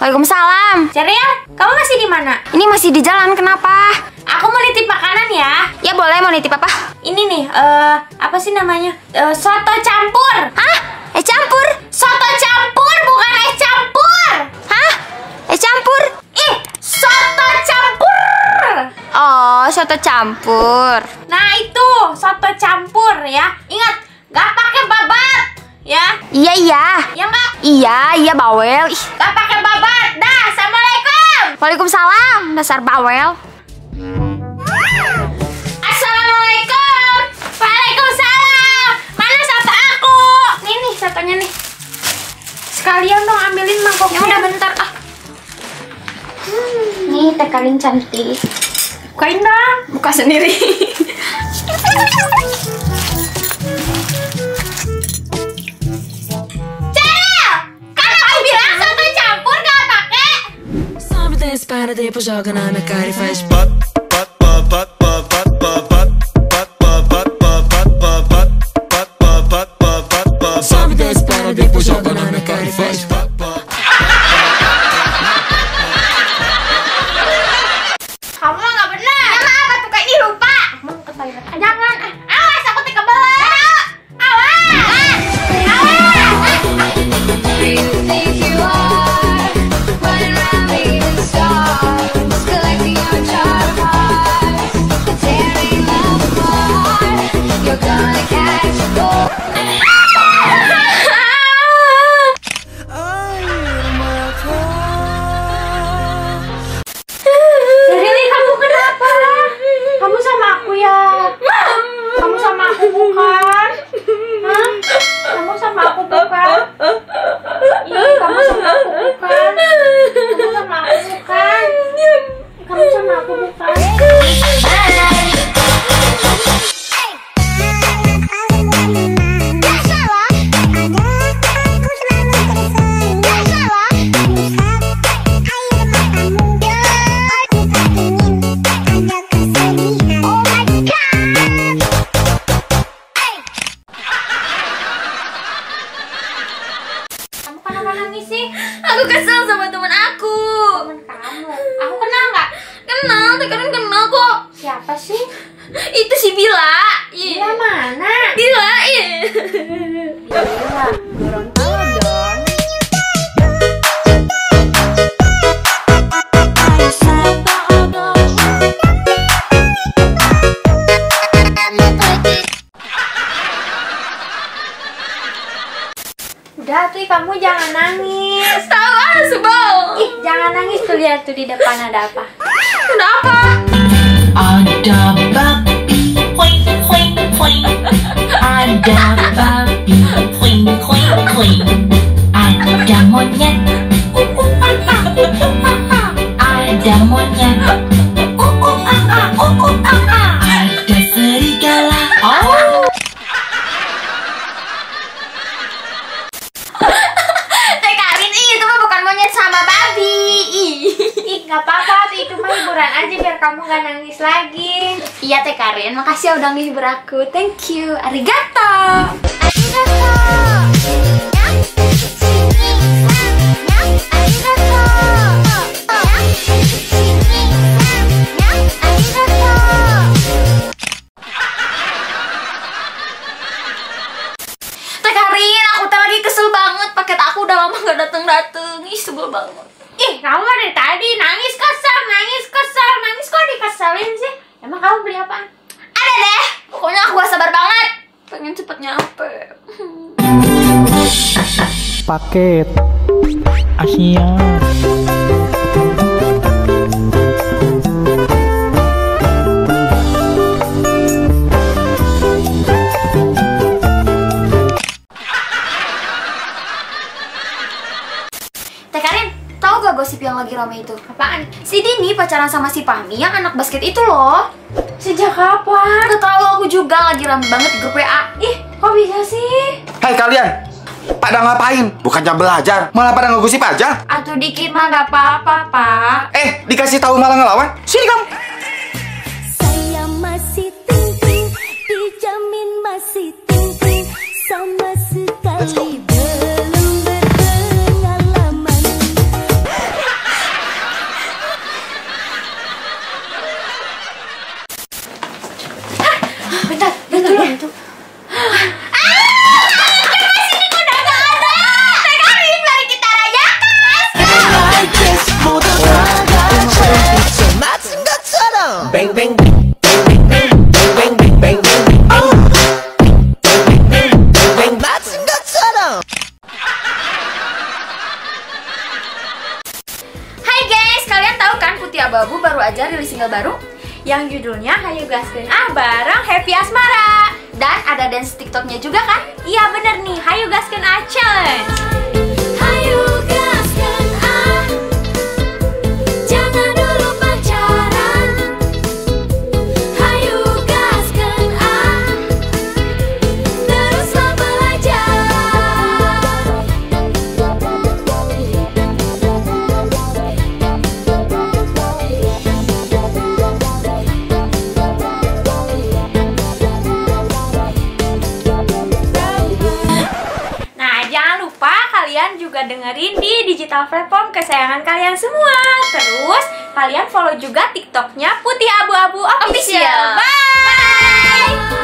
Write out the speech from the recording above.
Waalaikumsalam. Cereal, kamu masih di mana? Ini masih di jalan, kenapa? Aku mau nitip makanan ya. Ya boleh, mau nitip apa? Ini nih, eh apa sih namanya? Eh, soto campur. Hah? Eh campur? Soto campur bukan es campur. Hah? Eh campur? Ih, soto campur. Oh, soto campur. Nah itu soto campur ya. Ingat, gak pakai babat ya. Iya, iya. Ya nggak? Iya, iya bawel. Ih, Gak pakai babat. Dah, assalamualaikum. Waalaikumsalam, dasar bawel. Assalamualaikum. Waalaikumsalam. Mana soto aku? Nih nih sotonya nih. Sekalian dong ambilin mangkoknya. Ya udah bentar ah. Nih teh kaling cantik. Bukain dong. Buka sendiri. people talking, I'm a guy, if I pop, pop, pop, pop, pop, pop. Bukan? Kamu sama aku bukan? Kamu sama aku bukan? Kenapa nangis sih? Aku kesel sama teman aku. Temen kamu. Aku kenal nggak? Kenal, kalian kenal kok. Siapa sih? Itu si Bila. Dia mana? Bila, ih. Bila. Udah tuh kamu jangan nangis. Tahu ah, sebel. Ih, jangan nangis tuh lihat tuh di depan ada apa. Udah mah hiburan aja biar kamu nggak nangis lagi. Iya Teh Karin, makasih ya udah ngehibur aku. Thank you. Arigato. Teh Karin, aku teh lagi kesel banget. Paket aku udah lama gak dateng-dateng. Ih, sebel banget. Ih, kamu dari tadi nangis kesel, nangis kesel, nangis kok dikeselin sih? Emang kamu beli apaan? Ada deh. Pokoknya aku gak sabar banget. Pengen cepet nyampe. paket Asia Teh Karin, gosip yang lagi rame itu? Apaan? Si Dini pacaran sama si Fahmi yang anak basket itu loh. Sejak kapan? Gak tahu aku juga lagi rame banget di grup WA. Ih, kok bisa sih? Hai kalian, pada ngapain? Bukannya belajar, malah pada ngegosip aja. Atuh dikit mah gak apa-apa, Pak. Eh, dikasih tahu malah ngelawan. Sini kamu. Saya masih tinggi, dijamin masih tinggi, bentar bentar iya. bentar, ah, Hai guys, kalian tahu kan Putih Ababu baru aja rilis single baru? Yang judulnya Hayu Gaskeun Ah bareng Happy Asmara. dan ada dance TikToknya juga kan? Iya bener nih, Hayu Gaskeun Ah Challenge. Juga dengerin di digital platform kesayangan kalian semua. Terus, kalian follow juga TikToknya Putih Abu-Abu Official. Official. Bye!